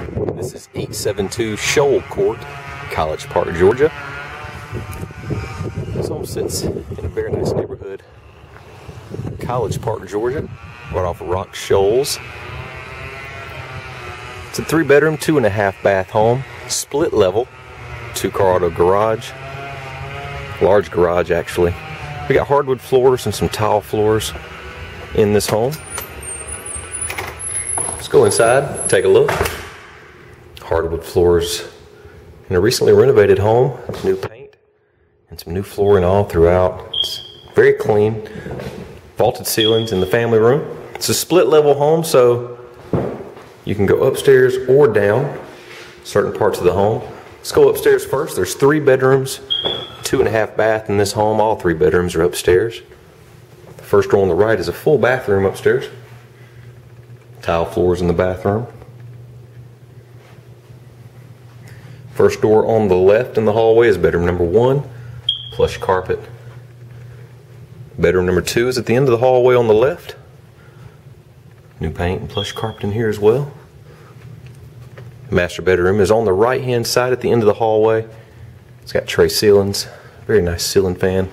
This is 872 Shoal Court, College Park, Georgia. This home sits in a very nice neighborhood, College Park, Georgia, right off of Rock Shoals. It's a three bedroom, two and a half bath home, split level, two car auto garage, large garage actually. We got hardwood floors and some tile floors in this home. Let's go inside, take a look. Hardwood floors in a recently renovated home, new paint and some new flooring all throughout. It's very clean. Vaulted ceilings in the family room. It's a split level home, so you can go upstairs or down certain parts of the home. Let's go upstairs first. There's three bedrooms, two and a half bath in this home. All three bedrooms are upstairs. The first door on the right is a full bathroom upstairs. Tile floors in the bathroom. First door on the left in the hallway is bedroom number one, plush carpet. Bedroom number two is at the end of the hallway on the left. New paint and plush carpet in here as well. Master bedroom is on the right hand side at the end of the hallway. It's got tray ceilings, very nice ceiling fan,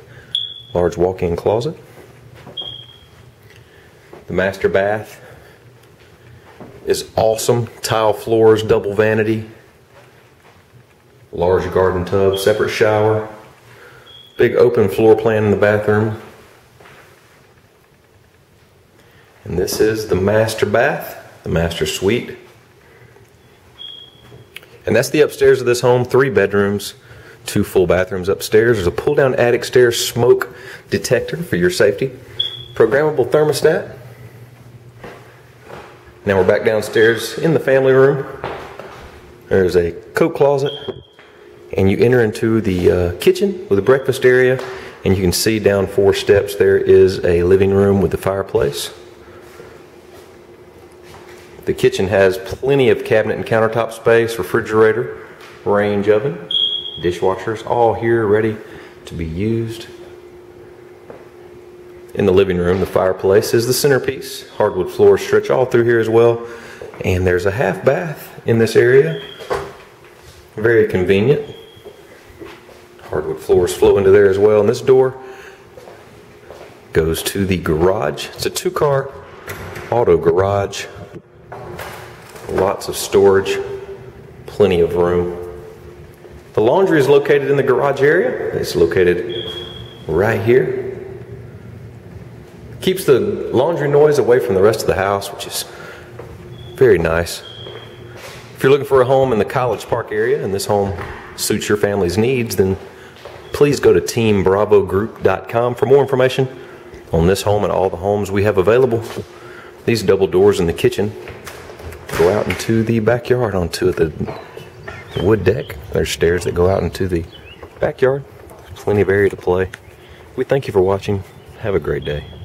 large walk in closet. The master bath is awesome. Tile floors, double vanity, large garden tub, separate shower, big open floor plan in the bathroom. And this is the master bath, the master suite. And that's the upstairs of this home, three bedrooms, two full bathrooms upstairs. There's a pull down attic stairs smoke detector for your safety, programmable thermostat. Now we're back downstairs in the family room. There's a coat closet, and you enter into the uh, kitchen with a breakfast area, and you can see down four steps there is a living room with a fireplace. The kitchen has plenty of cabinet and countertop space, refrigerator, range oven, dishwashers, all here ready to be used. In the living room, the fireplace is the centerpiece. Hardwood floors stretch all through here as well. And there's a half bath in this area. Very convenient. Hardwood floors flow into there as well. And this door goes to the garage. It's a two car auto garage lots of storage, plenty of room. The laundry is located in the garage area. It's located right here. Keeps the laundry noise away from the rest of the house, which is very nice. If you're looking for a home in the College Park area and this home suits your family's needs, then please go to teambravogroup.com for more information on this home and all the homes we have available. These double doors in the kitchen go out into the backyard onto the wood deck. There's stairs that go out into the backyard. Plenty of area to play. We thank you for watching. Have a great day.